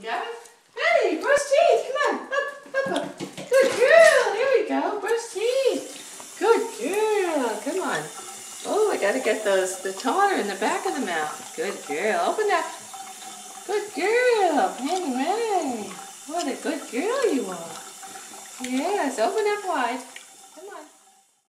brush teeth. You brush teeth. Come on. Up, up, up. Good girl. Here we go. Brush teeth. Good girl. Come on. Oh, I gotta get those the tartar in the back of the mouth. Good girl. Open up. Good girl. Penny Ray. What a good girl you are. Yes, open up wide.